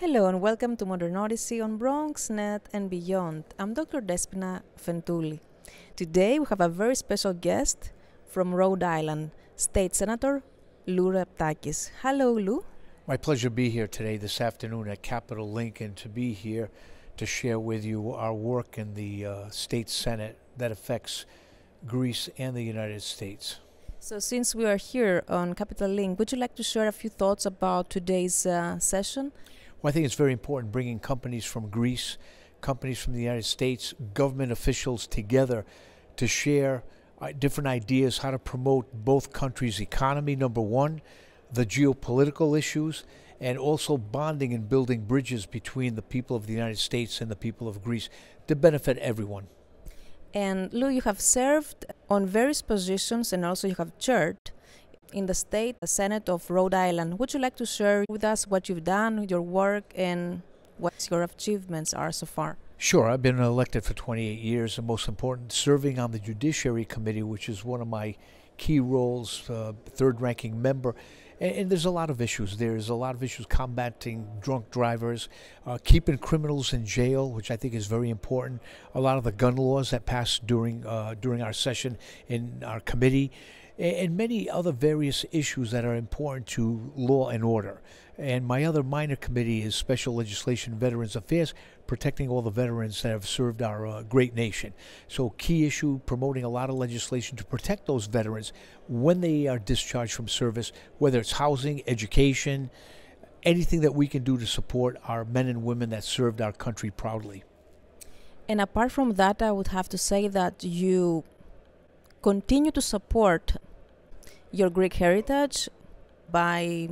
Hello and welcome to Modern Odyssey on BronxNet and beyond. I'm Dr. Despina Afentouli. Today we have a very special guest from Rhode Island, State Senator Lou Raptakis. Hello, Lou. My pleasure to be here today, this afternoon at Capital Lincoln, to be here to share with you our work in the uh, state senate that affects Greece and the United States. So, since we are here on Capital Link, would you like to share a few thoughts about today's uh, session? Well, I think it's very important bringing companies from Greece, companies from the United States, government officials together to share uh, different ideas how to promote both countries' economy, number one, the geopolitical issues, and also bonding and building bridges between the people of the United States and the people of Greece to benefit everyone. And Lou, you have served on various positions and also you have chaired in the state the senate of Rhode Island. Would you like to share with us what you've done, your work, and what your achievements are so far? Sure, I've been elected for 28 years, and most important, serving on the Judiciary Committee, which is one of my key roles, uh, third ranking member. And, and, there's a lot of issues. There's a lot of issues combating drunk drivers, uh, keeping criminals in jail, which I think is very important. A lot of the gun laws that passed during uh, during our session in our committee and many other various issues that are important to law and order. And my other minor committee is Special Legislation Veterans Affairs, protecting all the veterans that have served our uh, great nation. So, key issue promoting a lot of legislation to protect those veterans when they are discharged from service, whether it's housing, education, anything that we can do to support our men and women that served our country proudly. And apart from that, I would have to say that you continue to support your Greek heritage by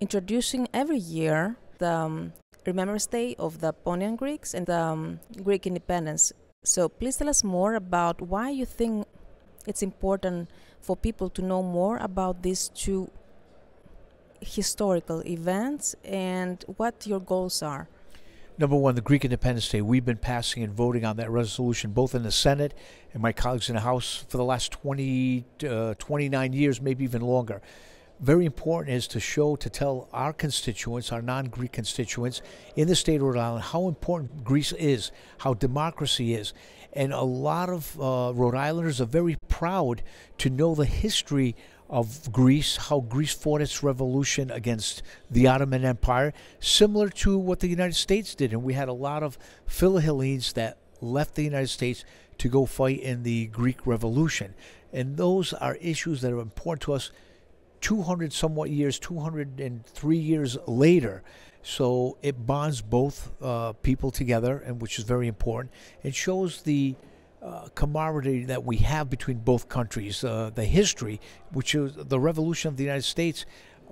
introducing every year the um, Remembrance Day of the Pontian Greeks and the um, Greek independence. So please tell us more about why you think it's important for people to know more about these two historical events and what your goals are. Number one, the Greek Independence Day. We've been passing and voting on that resolution both in the Senate and my colleagues in the House for the last 20, uh, 29 years, maybe even longer. Very important is to show, to tell our constituents, our non Greek constituents in the state of Rhode Island, how important Greece is, how democracy is. And a lot of uh, Rhode Islanders are very proud to know the history of Greece, how Greece fought its revolution against the Ottoman Empire, similar to what the United States did. And we had a lot of Philhellenes that left the United States to go fight in the Greek Revolution. And those are issues that are important to us 200 somewhat years, 203 years later. So it bonds both uh, people together, and which is very important. It shows the uh, camaraderie that we have between both countries. Uh, the history, which is the revolution of the United States,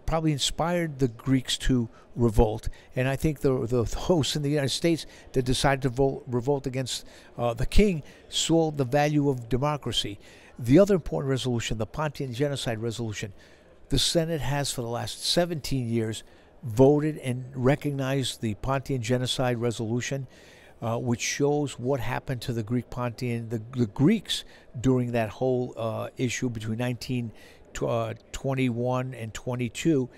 probably inspired the Greeks to revolt. And I think the, the hosts in the United States that decided to revolt against uh, the king saw the value of democracy. The other important resolution, the Pontian Genocide Resolution, the Senate has for the last 17 years voted and recognized the Pontian Genocide Resolution uh, which shows what happened to the Greek Pontian, the, the Greeks during that whole uh, issue between 1921 uh, and 22,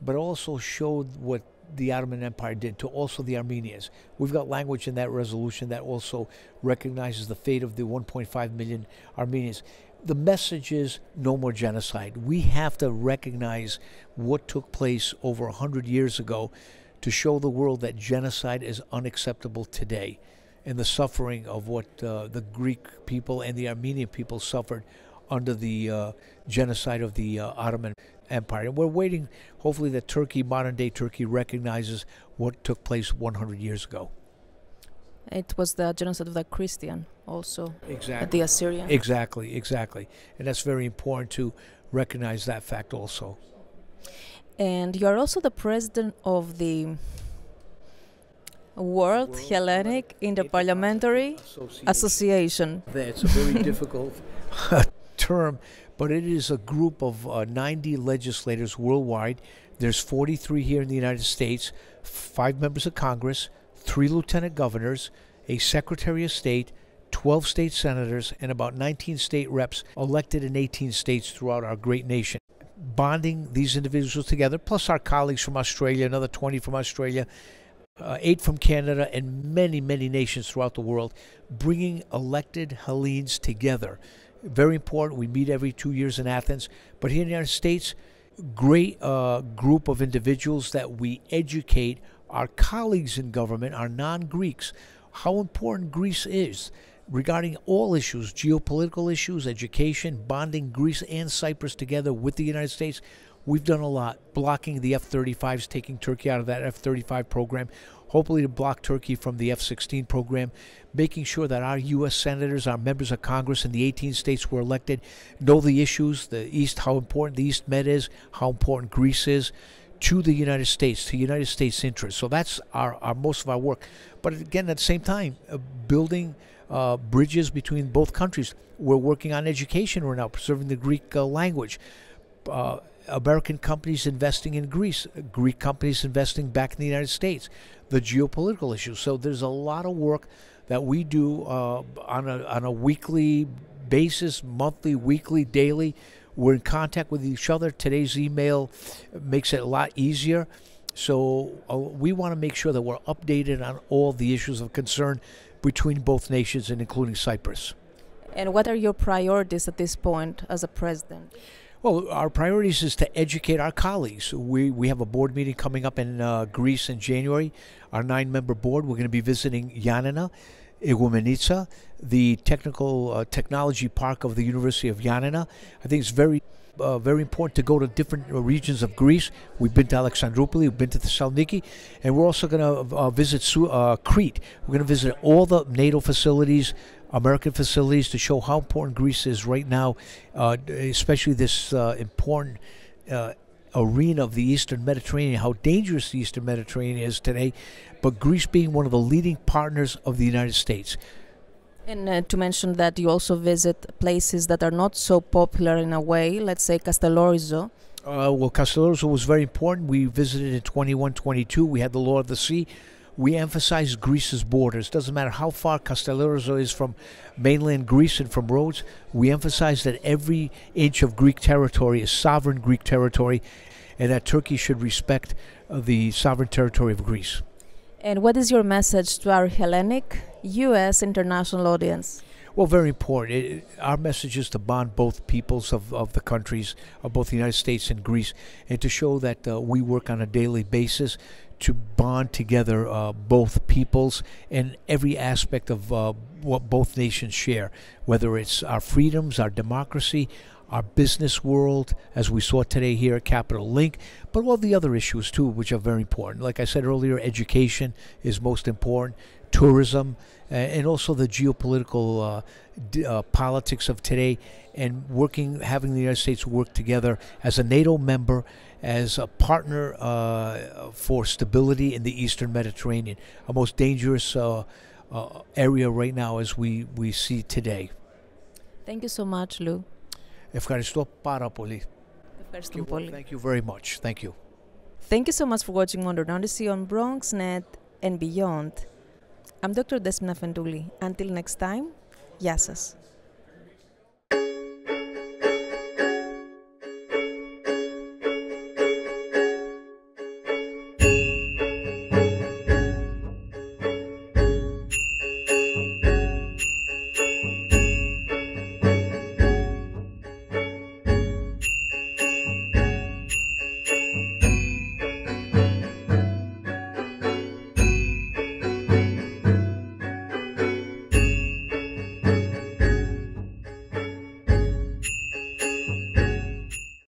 but also showed what the Ottoman Empire did to also the Armenians. We've got language in that resolution that also recognizes the fate of the 1.5 million Armenians. The message is no more genocide. We have to recognize what took place over 100 years ago to show the world that genocide is unacceptable today and the suffering of what uh, the Greek people and the Armenian people suffered under the uh, genocide of the uh, Ottoman Empire. And we're waiting, hopefully, that Turkey, modern day Turkey, recognizes what took place 100 years ago. It was the genocide of the Christian, also. Exactly. The Assyrian. Exactly, exactly. And that's very important to recognize that fact also and you are also the president of the World, World Hellenic Interparliamentary Association. Association. That's a very difficult term, but it is a group of uh, 90 legislators worldwide. There's 43 here in the United States, five members of Congress, three lieutenant governors, a secretary of state, 12 state senators, and about 19 state reps elected in 18 states throughout our great nation bonding these individuals together, plus our colleagues from Australia, another 20 from Australia, uh, eight from Canada, and many, many nations throughout the world, bringing elected Hellenes together. Very important. We meet every two years in Athens. But here in the United States, great uh, group of individuals that we educate our colleagues in government, our non Greeks, how important Greece is regarding all issues geopolitical issues, education, bonding Greece and Cyprus together with the United States. We've done a lot, blocking the F 35s, taking Turkey out of that F 35 program, hopefully to block Turkey from the F 16 program, making sure that our U.S. senators, our members of Congress in the 18 states were elected, know the issues, the East, how important the East Med is, how important Greece is to the United States, to United States interests. So that's our, our most of our work. But again, at the same time, uh, building uh, bridges between both countries. We're working on education right now, preserving the Greek uh, language. Uh, American companies investing in Greece, Greek companies investing back in the United States, the geopolitical issues. So there's a lot of work that we do uh, on a on a weekly basis, monthly, weekly, daily. We're in contact with each other. Today's email makes it a lot easier. So uh, we want to make sure that we're updated on all the issues of concern between both nations and including Cyprus. And what are your priorities at this point as a president? Well, our priorities is to educate our colleagues. We, we have a board meeting coming up in uh, Greece in January. Our nine member board, we're going to be visiting Yanina, Igoumenitsa, the technical uh, technology park of the University of Yanina. I think it's very uh, very important to go to different regions of Greece. We've been to Alexandroupoli, we've been to Thessaloniki, and we're also going to uh, visit uh, Crete. We're going to visit all the NATO facilities, American facilities, to show how important Greece is right now, uh, especially this uh, important uh, arena of the Eastern Mediterranean, how dangerous the Eastern Mediterranean is today, but Greece being one of the leading partners of the United States. And uh, to mention that you also visit places that are not so popular in a way, let's say Castellorizo. Uh, well, Castellorizo was very important. We visited in 21 22. We had the Law of the Sea. We emphasize Greece's borders. Doesn't matter how far Castellorizo is from mainland Greece and from Rhodes. We emphasize that every inch of Greek territory is sovereign Greek territory and that Turkey should respect uh, the sovereign territory of Greece. And what is your message to our Hellenic U.S. international audience? Well, very important. It, our message is to bond both peoples of, of the countries, of both the United States and Greece, and to show that uh, we work on a daily basis to bond together uh, both peoples and every aspect of uh, what both nations share, whether it's our freedoms, our democracy, our business world, as we saw today here at Capital Link, but all the other issues too, which are very important. Like I said earlier, education is most important, tourism, uh, and also the geopolitical uh, uh, politics of today, and working, having the United States work together as a NATO member, as a partner uh, for stability in the Eastern Mediterranean, a most dangerous area right now as we, we see today. Thank you so much, Lou. Ευχαριστώ πάρα πολύ. Ευχαριστώ πολύ. Thank you very much. Thank you. Thank you so much for watching Modern Odyssey on BronxNet and beyond. I'm Dr. Despina Afentouli. Until next time, yassas.